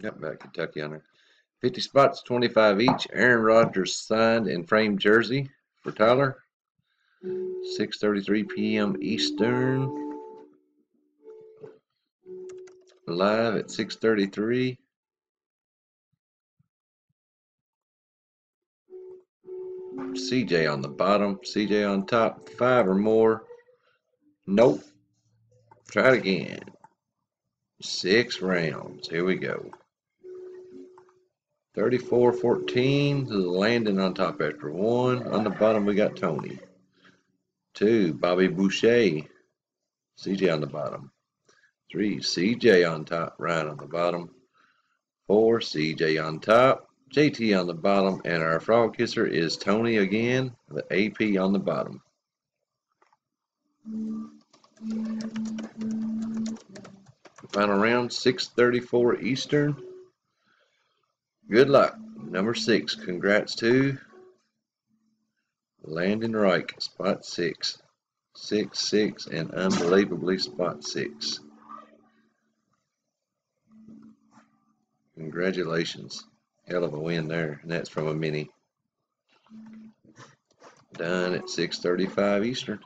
Got back Kentucky on there. 50 spots, 25 each. Aaron Rodgers signed and framed jersey for Tyler. 6.33 p.m. Eastern. Live at 6.33. CJ on the bottom, CJ on top, five or more. Nope. Try it again. Six rounds. Here we go. 34-14. to the Landon on top after one. On the bottom we got Tony. Two, Bobby Boucher. CJ on the bottom. Three, CJ on top, Ryan on the bottom. Four, CJ on top, JT on the bottom, and our frog kisser is Tony again, the AP on the bottom. Final round, 634 Eastern. Good luck. Number six, congrats to Landon Reich, spot six. Six, six, and unbelievably spot six. Congratulations. Hell of a win there. And that's from a mini. Done at 6.35 Eastern.